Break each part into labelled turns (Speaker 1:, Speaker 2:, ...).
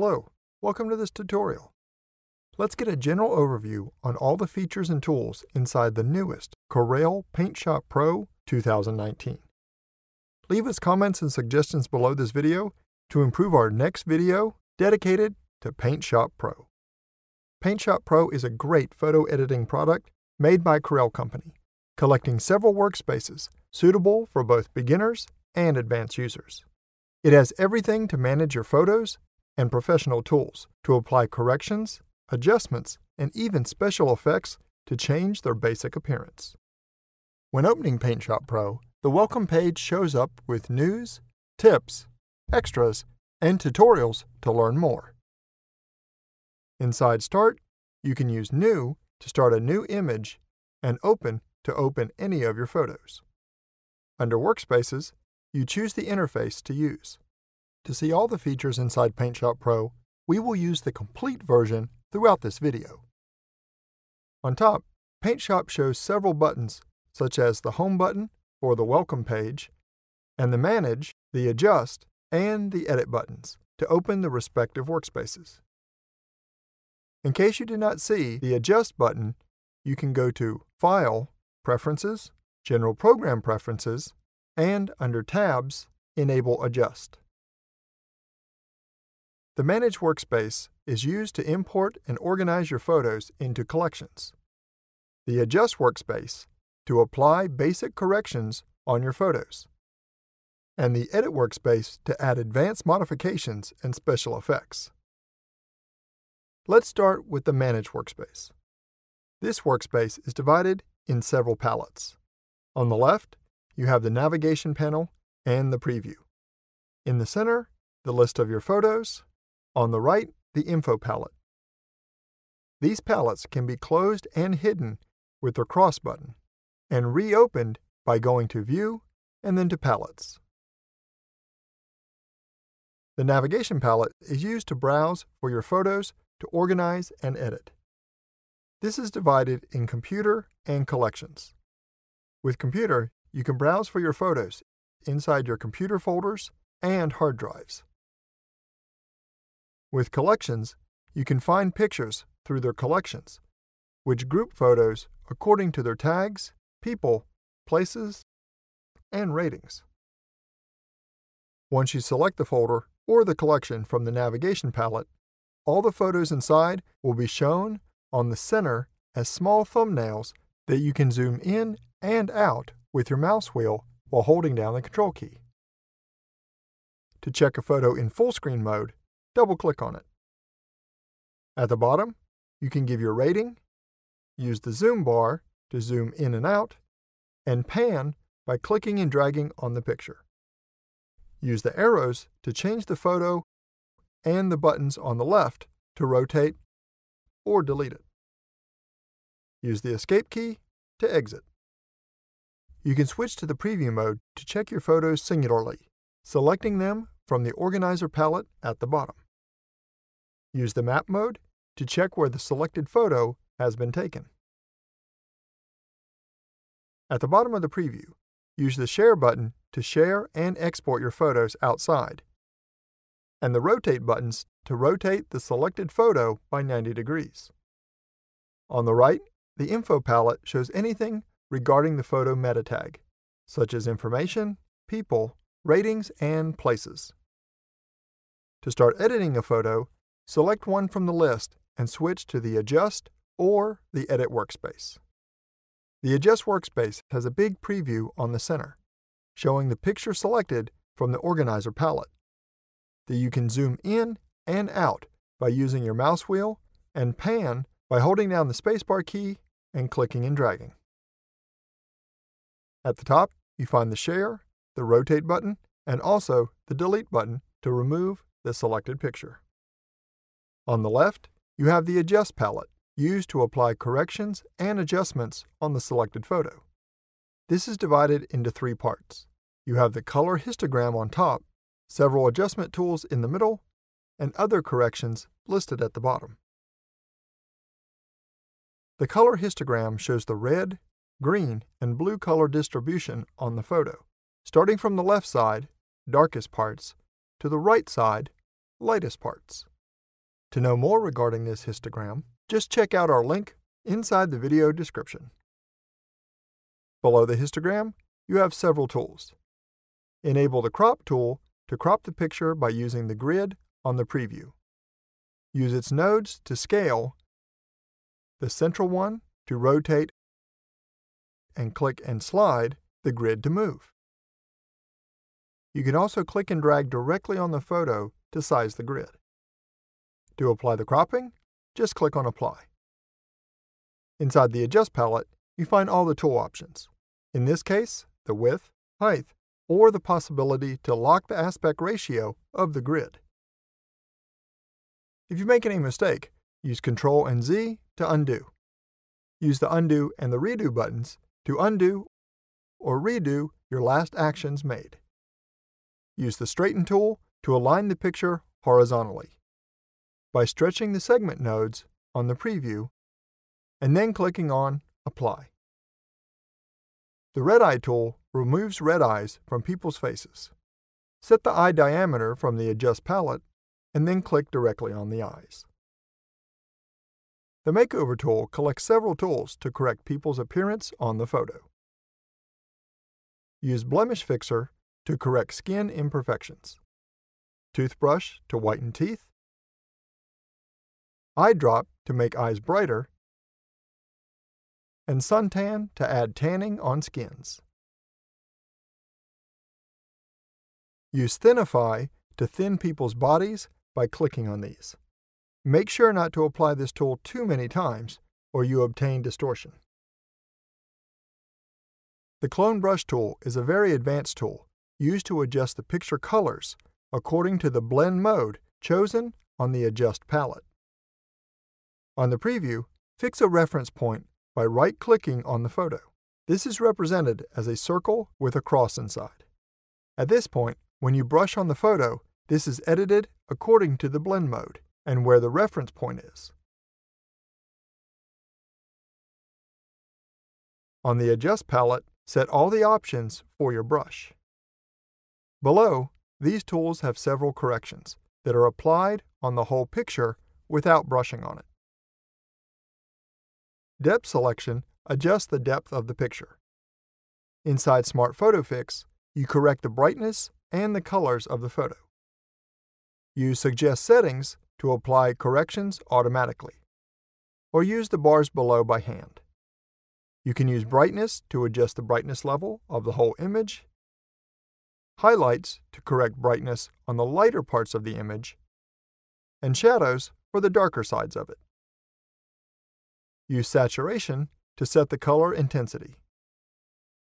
Speaker 1: Hello, welcome to this tutorial. Let's get a general overview on all the features and tools inside the newest Corel Paint Shop Pro 2019. Leave us comments and suggestions below this video to improve our next video dedicated to Paint Shop Pro. Paint Shop Pro is a great photo editing product made by Corel Company, collecting several workspaces suitable for both beginners and advanced users. It has everything to manage your photos and professional tools to apply corrections, adjustments, and even special effects to change their basic appearance. When opening Paint Shop Pro, the welcome page shows up with news, tips, extras, and tutorials to learn more. Inside Start, you can use New to start a new image and Open to open any of your photos. Under Workspaces, you choose the interface to use. To see all the features inside Paint Shop Pro, we will use the complete version throughout this video. On top, Paint Shop shows several buttons such as the Home button or the Welcome page, and the Manage, the Adjust, and the Edit buttons to open the respective workspaces. In case you did not see the Adjust button, you can go to File, Preferences, General Program Preferences, and under Tabs, enable Adjust. The Manage workspace is used to import and organize your photos into collections. The Adjust workspace to apply basic corrections on your photos. And the Edit workspace to add advanced modifications and special effects. Let's start with the Manage workspace. This workspace is divided in several palettes. On the left, you have the navigation panel and the preview. In the center, the list of your photos. On the right, the info palette. These palettes can be closed and hidden with the cross button and reopened by going to View and then to Palettes. The navigation palette is used to browse for your photos to organize and edit. This is divided in Computer and Collections. With Computer, you can browse for your photos inside your computer folders and hard drives. With Collections, you can find pictures through their collections, which group photos according to their tags, people, places, and ratings. Once you select the folder or the collection from the navigation palette, all the photos inside will be shown on the center as small thumbnails that you can zoom in and out with your mouse wheel while holding down the control key. To check a photo in full screen mode, double-click on it. At the bottom, you can give your rating, use the zoom bar to zoom in and out, and pan by clicking and dragging on the picture. Use the arrows to change the photo and the buttons on the left to rotate or delete it. Use the Escape key to exit. You can switch to the preview mode to check your photos singularly, selecting them from the Organizer palette at the bottom. Use the Map mode to check where the selected photo has been taken. At the bottom of the preview, use the Share button to share and export your photos outside, and the Rotate buttons to rotate the selected photo by 90 degrees. On the right, the Info palette shows anything regarding the photo meta tag, such as information, people, ratings, and places. To start editing a photo, select one from the list and switch to the Adjust or the Edit workspace. The Adjust workspace has a big preview on the center, showing the picture selected from the Organizer palette that you can zoom in and out by using your mouse wheel and pan by holding down the spacebar key and clicking and dragging. At the top, you find the Share, the Rotate button, and also the Delete button to remove the selected picture. On the left, you have the Adjust palette, used to apply corrections and adjustments on the selected photo. This is divided into three parts. You have the color histogram on top, several adjustment tools in the middle, and other corrections listed at the bottom. The color histogram shows the red, green, and blue color distribution on the photo, starting from the left side, darkest parts, to the right side, lightest parts. To know more regarding this histogram, just check out our link inside the video description. Below the histogram, you have several tools. Enable the Crop tool to crop the picture by using the grid on the preview. Use its nodes to scale, the central one to rotate, and click and slide the grid to move. You can also click and drag directly on the photo to size the grid. To apply the cropping, just click on Apply. Inside the Adjust palette, you find all the tool options. In this case, the width, height, or the possibility to lock the aspect ratio of the grid. If you make any mistake, use Ctrl and Z to undo. Use the Undo and the Redo buttons to undo or redo your last actions made. Use the Straighten tool to align the picture horizontally by stretching the segment nodes on the preview and then clicking on Apply. The Red Eye tool removes red eyes from people's faces. Set the eye diameter from the Adjust palette and then click directly on the eyes. The Makeover tool collects several tools to correct people's appearance on the photo. Use Blemish Fixer to correct skin imperfections, toothbrush to whiten teeth, eye drop to make eyes brighter, and suntan to add tanning on skins. Use Thinify to thin people's bodies by clicking on these. Make sure not to apply this tool too many times or you obtain distortion. The Clone Brush tool is a very advanced tool used to adjust the picture colors according to the blend mode chosen on the Adjust palette. On the preview, fix a reference point by right-clicking on the photo. This is represented as a circle with a cross inside. At this point, when you brush on the photo, this is edited according to the blend mode and where the reference point is. On the Adjust palette, set all the options for your brush. Below, these tools have several corrections that are applied on the whole picture without brushing on it. Depth selection adjusts the depth of the picture. Inside Smart Photo Fix, you correct the brightness and the colors of the photo. Use Suggest Settings to apply corrections automatically, or use the bars below by hand. You can use Brightness to adjust the brightness level of the whole image, Highlights to correct brightness on the lighter parts of the image, and Shadows for the darker sides of it. Use Saturation to set the color intensity.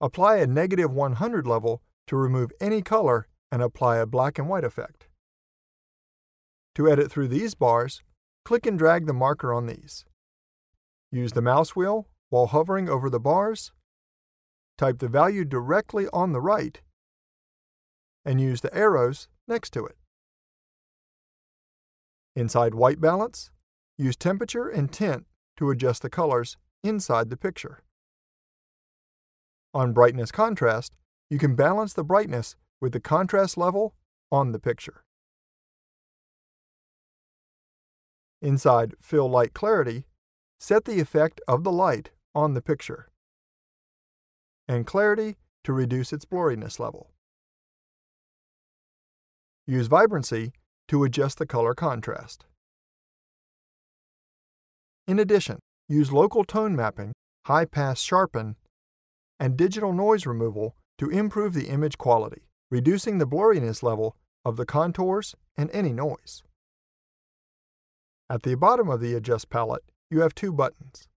Speaker 1: Apply a negative 100 level to remove any color and apply a black and white effect. To edit through these bars, click and drag the marker on these. Use the mouse wheel while hovering over the bars, type the value directly on the right, and use the arrows next to it. Inside white balance, use temperature and tint to adjust the colors inside the picture. On brightness contrast, you can balance the brightness with the contrast level on the picture. Inside Fill Light Clarity, set the effect of the light on the picture and clarity to reduce its blurriness level. Use vibrancy to adjust the color contrast. In addition, use local tone mapping, high pass sharpen, and digital noise removal to improve the image quality, reducing the blurriness level of the contours and any noise. At the bottom of the Adjust palette, you have two buttons.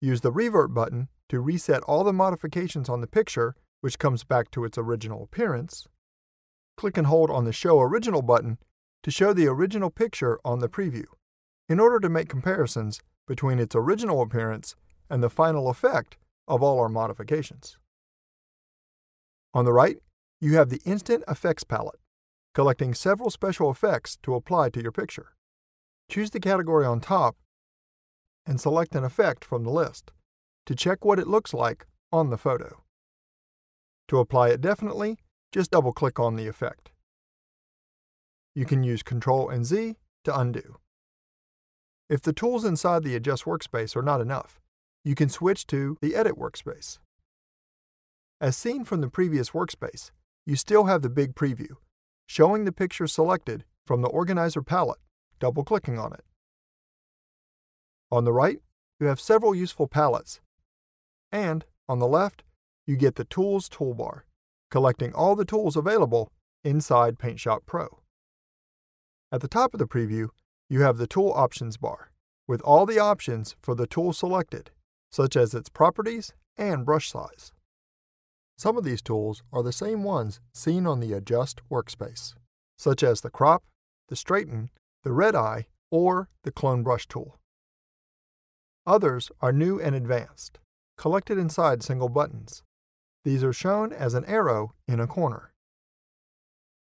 Speaker 1: Use the Revert button to reset all the modifications on the picture, which comes back to its original appearance. Click and hold on the Show Original button to show the original picture on the preview, in order to make comparisons between its original appearance and the final effect of all our modifications. On the right, you have the Instant Effects palette, collecting several special effects to apply to your picture. Choose the category on top and select an effect from the list to check what it looks like on the photo. To apply it definitely, just double-click on the effect. You can use Ctrl and Z to undo. If the tools inside the Adjust workspace are not enough, you can switch to the Edit workspace. As seen from the previous workspace, you still have the big preview, showing the picture selected from the Organizer palette, double-clicking on it. On the right, you have several useful palettes, and on the left, you get the Tools toolbar, collecting all the tools available inside PaintShop Pro. At the top of the preview, you have the Tool Options bar, with all the options for the tool selected, such as its properties and brush size. Some of these tools are the same ones seen on the Adjust workspace, such as the Crop, the Straighten, the Red Eye, or the Clone Brush tool. Others are new and advanced, collected inside single buttons. These are shown as an arrow in a corner.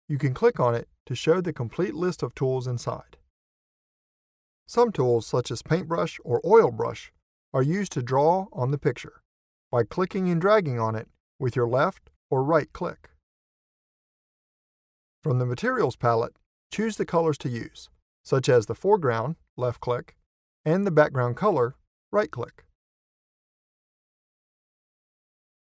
Speaker 1: You can click on it to show the complete list of tools inside. Some tools, such as Paintbrush or Oil Brush, are used to draw on the picture by clicking and dragging on it with your left or right click. From the Materials palette, choose the colors to use, such as the foreground, left click, and the background color, right click.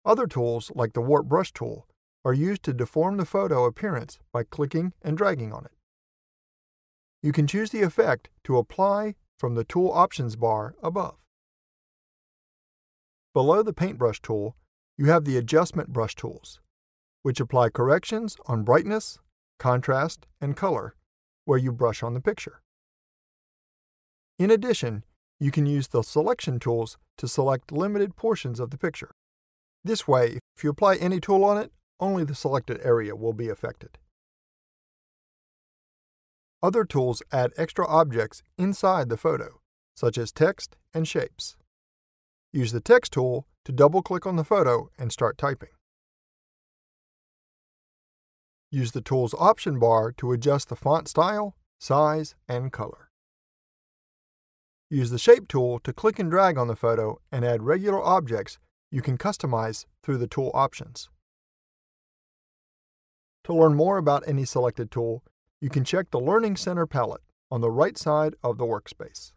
Speaker 1: Other tools, like the Warp Brush tool, are used to deform the photo appearance by clicking and dragging on it. You can choose the effect to apply from the Tool Options bar above. Below the Paintbrush tool, you have the Adjustment Brush tools, which apply corrections on brightness, contrast, and color where you brush on the picture. In addition, you can use the selection tools to select limited portions of the picture. This way, if you apply any tool on it, only the selected area will be affected. Other tools add extra objects inside the photo, such as text and shapes. Use the Text tool to double-click on the photo and start typing. Use the tool's option bar to adjust the font style, size, and color. Use the Shape tool to click and drag on the photo and add regular objects you can customize through the tool options. To learn more about any selected tool, you can check the Learning Center palette on the right side of the workspace.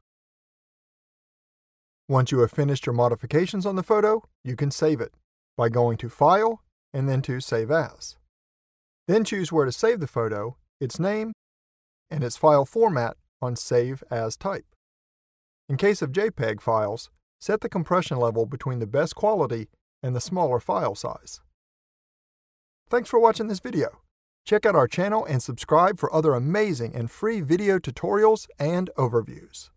Speaker 1: Once you have finished your modifications on the photo, you can save it by going to File and then to Save As. Then choose where to save the photo, its name, and its file format on Save As Type. In case of JPEG files, set the compression level between the best quality and the smaller file size. Thanks for watching this video. Check out our channel and subscribe for other amazing and free video tutorials and overviews.